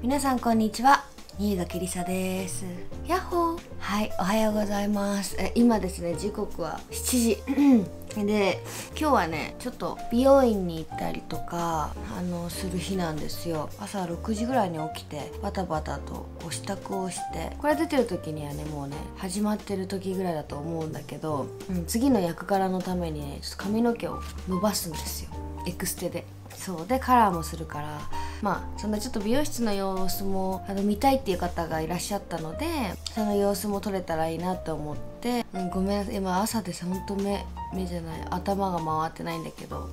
皆さんこんにちは。新垣りさです。やっほー。はいおはようございます。え今ですね時刻は7時。で今日はねちょっと美容院に行ったりとかあのする日なんですよ。朝6時ぐらいに起きてバタバタとご支度をしてこれ出てる時にはねもうね始まってる時ぐらいだと思うんだけど、うん、次の役柄のためにねちょっと髪の毛を伸ばすんですよ。エクステで。そうでカラーもするからまあそんなちょっと美容室の様子もあの見たいっていう方がいらっしゃったのでその様子も撮れたらいいなと思って、うん、ごめんなさい。今朝ですほんと目目じゃない頭が回ってないんだけど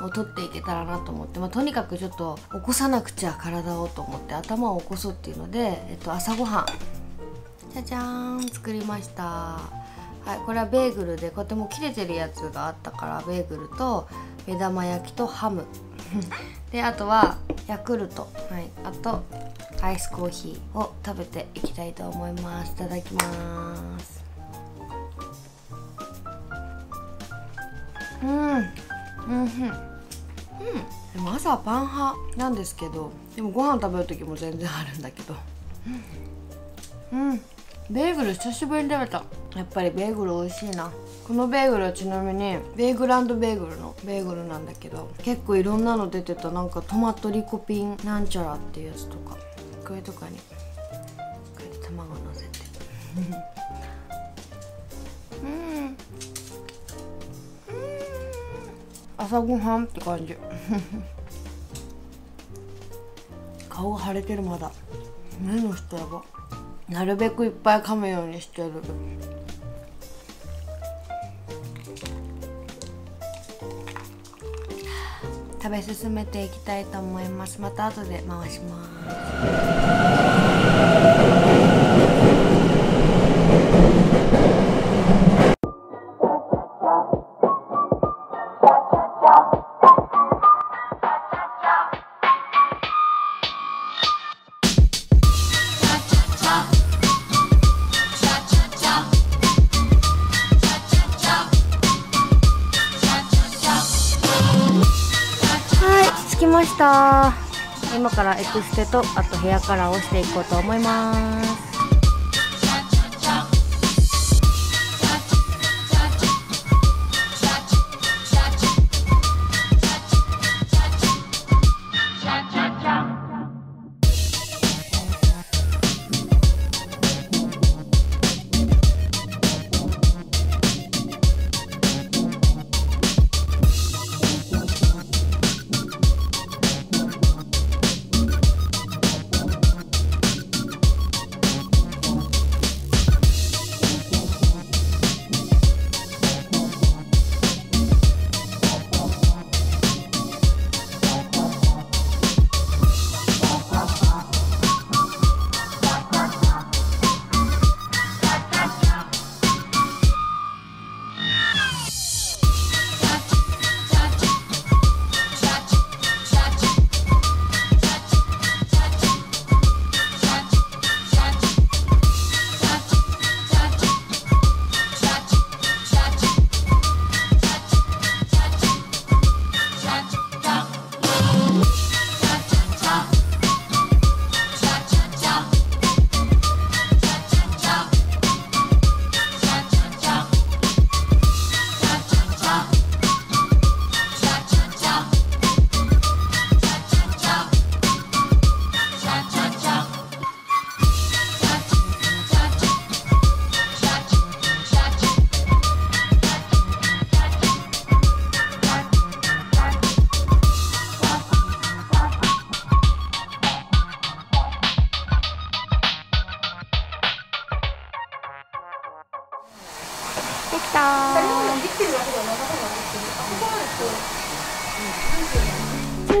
を取っていけたらなと思って、まあ、とにかくちょっと起こさなくちゃ体をと思って頭を起こそうっていうので、えっと、朝ごはん。じゃじゃーん作りました。はいこれはベーグルでこうやってもう切れてるやつがあったからベーグルと目玉焼きとハム。であとはヤクルト、はい、あとアイスコーヒーを食べていきたいと思います。いただきます。うん。うんうん。うん。でも朝はパン派なんですけどでもご飯食べる時も全然あるんだけど。うん、うん。ベーグル久しぶりに食べた。やっぱりベーグル美味しいな。このベーグルはちなみにベーグランドベーグルのベーグルなんだけど結構いろんなの出てた。なんかトマトリコピンなんちゃらっていうやつとかこれとかにこうやって卵のせて。うん。うん。朝ごはんって感じ。顔が腫れてるまだ。目の下やば。なるべくいっぱい噛むようにしてる。食べ進めていきたいと思います。また後で回します。今からエクステとあとヘアカラーをしていこうと思います。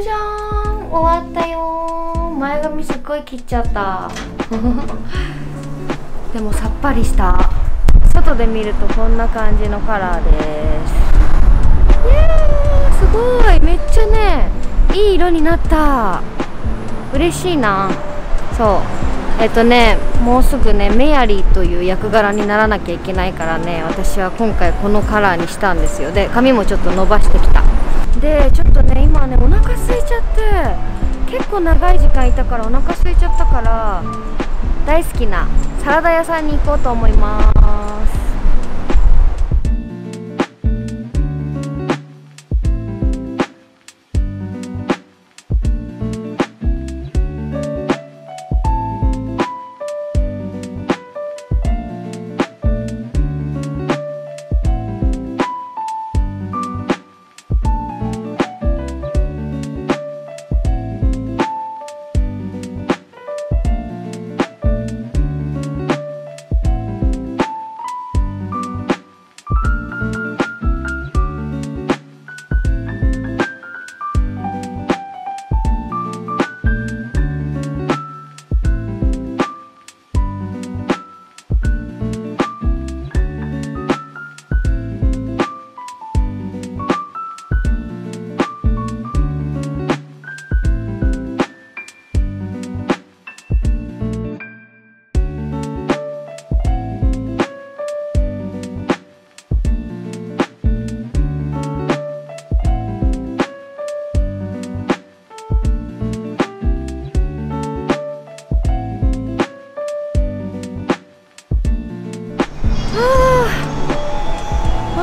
じゃーん。終わったよ前髪すっごい切っちゃった。でもさっぱりした。外で見るとこんな感じのカラーです。イエーすごい。めっちゃねいい色になった。嬉しいな。そう。えっとねもうすぐねメアリーという役柄にならなきゃいけないからね私は今回このカラーにしたんですよ。で髪もちょっと伸ばしてきた。でちょっとね今ねお腹空いちゃって。結構長い時間いたからお腹空いちゃったから大好きなサラダ屋さんに行こうと思います。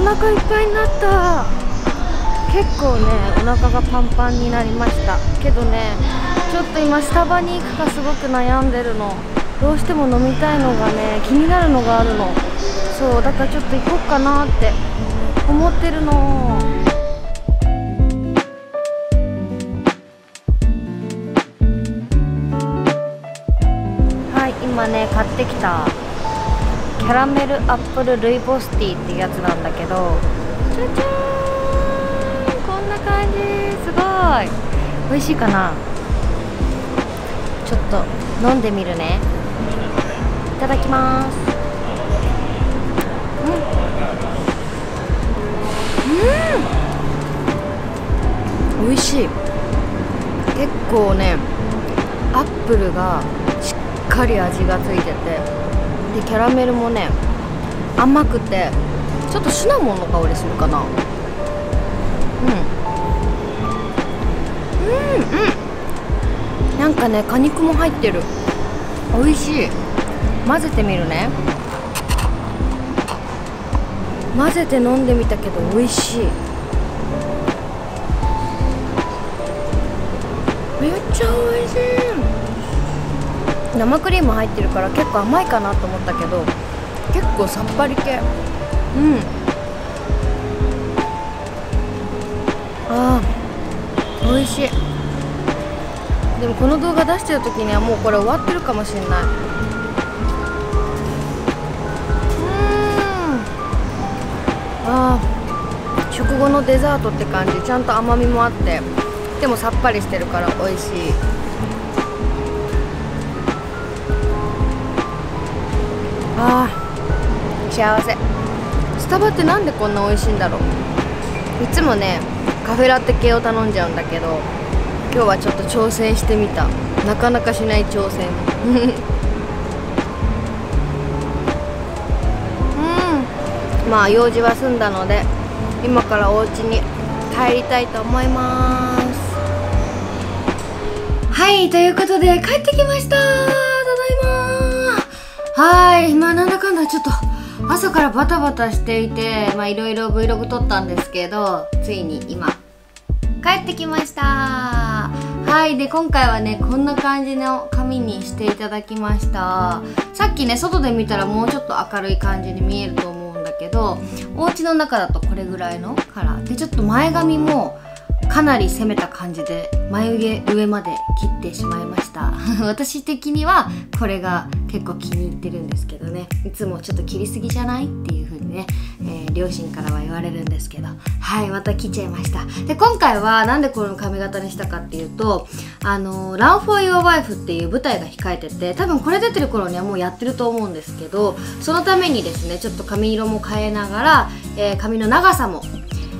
腹いっぱいになった。結構ねお腹がパンパンになりました。けどねちょっと今スタバに行くかすごく悩んでるの。どうしても飲みたいのがね気になるのがあるの。そうだからちょっと行こうかなって思ってるの。はい今ね買ってきた。キャラメルアップルルイボスティーってやつなんだけどじゃじゃーんこんな感じ。すごい。美味しいかな？ちょっと飲んでみるね。いただきます。うん。うん。美味しい。結構ねアップルがしっかり味がついてて。でキャラメルもね甘くてちょっとシナモンの香りするかな。うん。うんうん。なんかね果肉も入ってる。美味しい。混ぜてみるね。混ぜて飲んでみたけど美味しい。めっちゃ美味しい。生クリーム入ってるから結構甘いかなと思ったけど結構さっぱり系。うん。あー美味しい。でもこの動画出してる時にはもうこれ終わってるかもしれない。うん。あー食後のデザートって感じ。ちゃんと甘みもあって。でもさっぱりしてるから美味しい。あー幸せ。スタバってなんでこんな美味しいんだろう。いつもねカフェラテ系を頼んじゃうんだけど今日はちょっと挑戦してみた。なかなかしない挑戦。うん。まあ用事は済んだので今からお家に帰りたいと思います。はいということで帰ってきました。ただいまはい。まあなんだかんだちょっと朝からバタバタしていてまあいろいろ Vlog 撮ったんですけどついに今帰ってきました。はい。で今回はねこんな感じの髪にしていただきました。さっきね外で見たらもうちょっと明るい感じに見えると思うんだけどお家の中だとこれぐらいのカラー。でちょっと前髪もかなり攻めた感じで眉毛上まで切ってしまいました。私的にはこれが結構気に入ってるんですけどね。いつもちょっと切りすぎじゃないっていう風にね、えー両親からは言われるんですけど。はいまた切っちゃいました。で今回はなんでこの髪型にしたかっていうとあの「Run for Your Wife」っていう舞台が控えてて多分これ出てる頃にはもうやってると思うんですけどそのためにですねちょっと髪色も変えながら、えー髪の長さも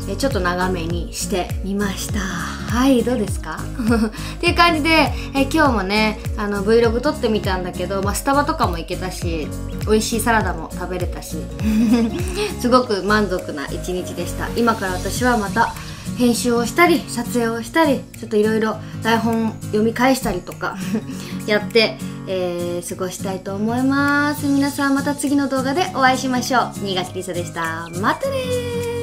えちょっと長めにしてみました。はいどうですか？っていう感じでえ今日もねあの Vlog 撮ってみたんだけど、まあ、スタバとかも行けたし美味しいサラダも食べれたし すごく満足な一日でした。今から私はまた編集をしたり撮影をしたりちょっといろいろ台本読み返したりとか やって、えー過ごしたいと思います。皆さんまた次の動画でお会いしましょう。新垣りさでした。またねー。